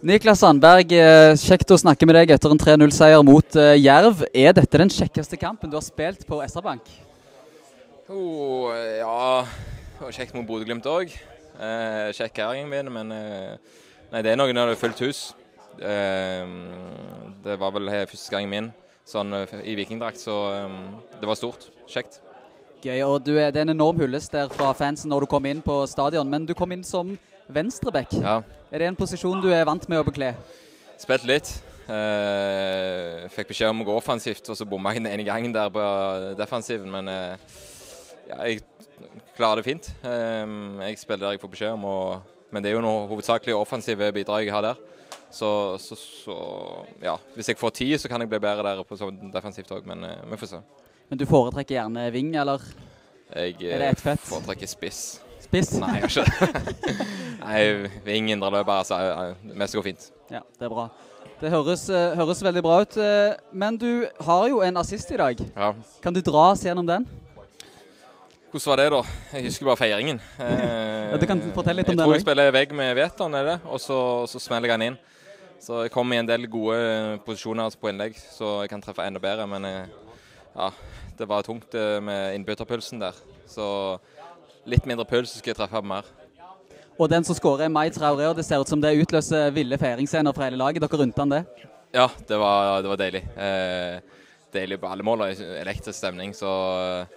Niklas Sandberg, eh, kjekt å snakke med deg etter en 3-0-seier mot uh, Jerv. Er dette den kjekkeste kampen du har spilt på SR-Bank? Oh, ja Det var kjekt mot Bodø-Glimt òg. Eh, kjekk her min, men eh, nei, det er noe når det er fullt hus. Eh, det var vel her første gangen min sånn, i vikingdrakt, så det var stort. Kjekt. Gøy. og du, Det er en enorm hyllest der fra fansen når du kom inn på stadion, men du kom inn som venstreback. Ja. Er det en posisjon du er vant med å bekle? Spilt litt. Uh, fikk beskjed om å gå offensivt, og så bomma jeg den gangen der på defensiven. Men uh, ja, jeg klarer det fint. Eh, jeg spiller der jeg får beskjed om, og, men det er jo noe hovedsakelig offensive bidrag jeg har der. Så, så, så, ja, hvis jeg får tid, så kan jeg bli bedre der på sånn defensivt òg, men eh, vi får se. Men du foretrekker gjerne ving, eller? Jeg er det ett fett? foretrekker spiss. Spiss? Nei, jeg gjør ikke det. Nei, ingen indre løper, så det meste går fint. Ja, det er bra. Det høres, uh, høres, veldig bra ut. Men du har jo en assist i dag. Ja. Kan du dra oss gjennom den? Hvordan var det, da? Jeg husker bare feiringen. ja, du kan fortelle litt om jeg den tror jeg spiller vegg med Veton, er det? og så, så smeller jeg den inn. Så jeg kom i en del gode posisjoner altså på innlegg, så jeg kan treffe enda bedre. Men ja, det var tungt med innbytterpulsen der. Så litt mindre puls, så skal jeg treffe mer. Og den som skårer, er Mai Traoré, og det ser ut som det utløser ville feiringsscener fra hele laget. Dere rundt han det? Ja, det var, det var deilig. Eh, deilig på alle mål og elektrisk stemning. Så eh,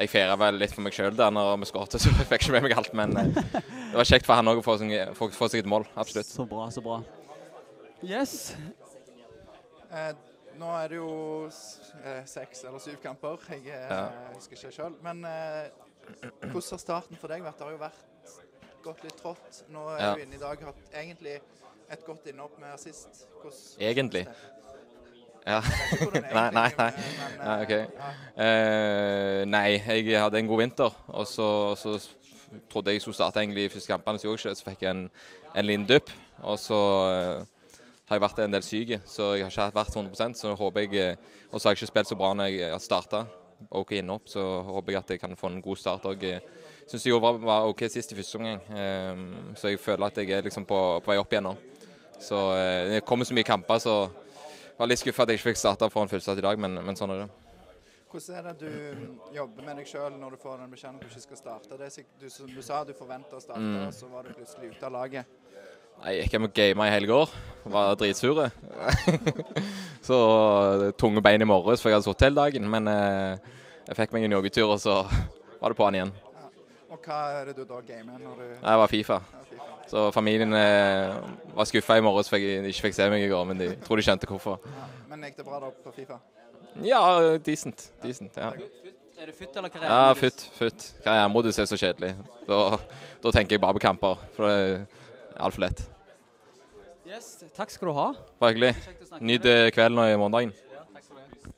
jeg feira vel litt for meg sjøl der når vi skåret, så jeg fikk ikke med meg alt. Men eh, det var kjekt for han òg å få, seg et mål. Absolutt. Så bra, så bra. Yes. Eh, nå er det jo eh, seks eller syv kamper. Jeg ja. husker ikke sjøl. Men hvordan har starten for deg vært? Det har jo vært gått litt trått. Nå er ja. du inne i dag. Hatt egentlig et godt innhopp med assist. Hvordan egentlig? Ja. nei, nei, nei. Ja, okay. uh, nei, jeg hadde en god vinter. Og så, så trodde jeg skulle starte egentlig i første kampene, så, så fikk jeg en, en liten dupp. Og så uh, har jeg vært en del syk, så jeg har ikke vært 100 Så håper jeg Og så har jeg ikke spilt så bra når jeg har starta OK innhopp, så håper jeg at jeg kan få en god start òg. Syns jeg var, var OK sist i første omgang, um, så jeg føler at jeg er liksom på, på vei opp igjen nå. Så uh, Det kommer så mye kamper, så jeg var litt skuffa at jeg ikke fikk starta for en fullstart i dag, men, men, sånn er det. Hvordan er det du jobber med deg sjøl når du får den beskjeden om du ikke skal starte? Det, du, du, sa du forventa å starte, mm. og så var du plutselig ute av laget. Nei, Jeg gikk hjem og gama i hele går. Var dritsure. så tunge bein i morges, for jeg hadde sittet hele dagen. Men eh, jeg fikk meg en joggetur, og så var det på'n igjen. Ja. Og hva er det du da gamer når du Jeg var Fifa. Ja, FIFA. Så familien eh, var skuffa i morges for jeg ikke fikk se meg i går, men de tror de skjønte hvorfor. Ja. Men gikk det bra da på Fifa? Ja, decent. decent ja. Er du futt eller karrieremodus? Ja, futt. futt. Karrieremodus er så kjedelig. Da, da tenker jeg bare på kamper. For det altfor lett. Yes, takk skal du ha. Bare hyggelig. Nyt kvelden og i morgendagen. Ja, takk skal du ha.